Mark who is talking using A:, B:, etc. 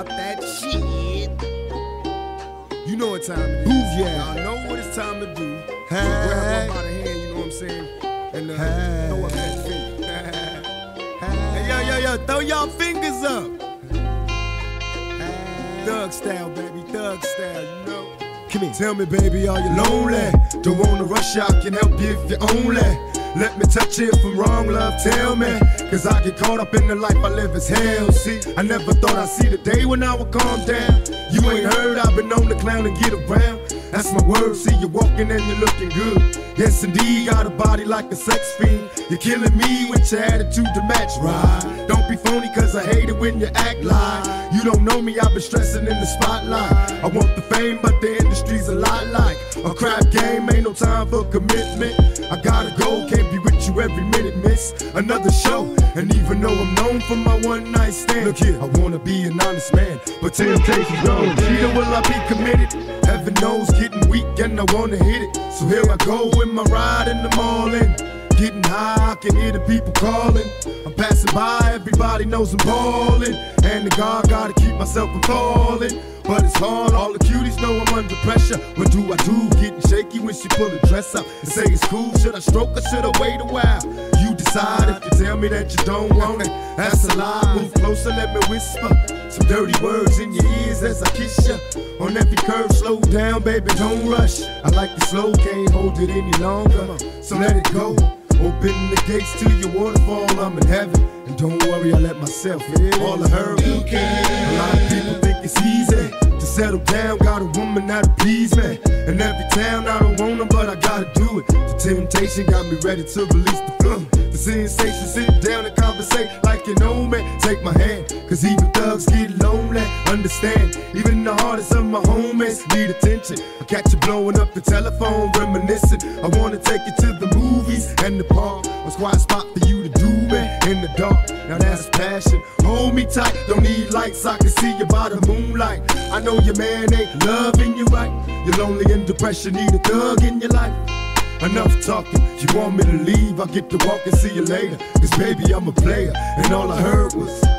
A: about that shit. You know what time it is.
B: Move, yeah.
A: I know what it's time to do.
B: Hey.
A: So grab one by the hand, you know what I'm saying? And uh,
B: Hey.
A: throw up that finger. hey, yo, yo, yo, throw y'all fingers up. Thug style, baby, thug style, you know.
B: Come here.
A: Tell me, baby, are you lonely? Don't wanna rush out, can help you if you're only. Let me touch if I'm wrong, love, tell me. Cause I get caught up in the life I live as hell. See, I never thought I'd see the day when I would calm down. You ain't heard, I've been on the clown and get around. That's my word, see you walking and you're looking good. Yes, indeed, got a body like a sex fiend. You're killing me with your attitude to match, right? Don't be phony, cause I hate it when you act like you don't know me. I've been stressing in the spotlight. I want the fame, but the industry's a lot like a crap game. Ain't no time for commitment. I gotta every minute, miss. Another show, and even though I'm known for my one night stand, look here, I wanna be an honest man, but temptation's gone. Cheating, will I be committed? Heaven knows, getting weak, and I wanna hit it. So here I go with my ride in the morning. Getting high, I can hear the people calling. I'm passing by, everybody knows I'm ballin'. And the God gotta keep myself from falling. But it's hard, all the cuties know I'm under pressure. What do I do? Getting shaky when she pull the dress up and say it's cool. Should I stroke or should I wait a while? You decide if you tell me that you don't want it. That's a lie. Move closer, let me whisper some dirty words in your ears as I kiss ya. On every curve, slow down, baby, don't rush. I like it slow, can't hold it any longer. So let it go. Open the gates to your waterfall, I'm in heaven. And don't worry, I let myself in. All I heard, a lot of people think it's settle down. Got a woman that'll please me. In every town, I don't want her, but I gotta do it. The temptation got me ready to release the flum. The sensation, sit down and conversate like you know me. Take my hand, cause even thugs get lonely. Understand, even the hardest of my homies need attention. I catch you blowing up the telephone, reminiscing. I wanna take you to the movies and the park. A quiet spot for you to do me in the dark. Now that's passion. Hold me tight, don't need lights, I can see you by the moonlight. I know your man ain't loving you right. You're lonely and depression, need a thug in your life. Enough talking, you want me to leave? I get to walk and see you later. Cause baby, I'm a player, and all I heard was.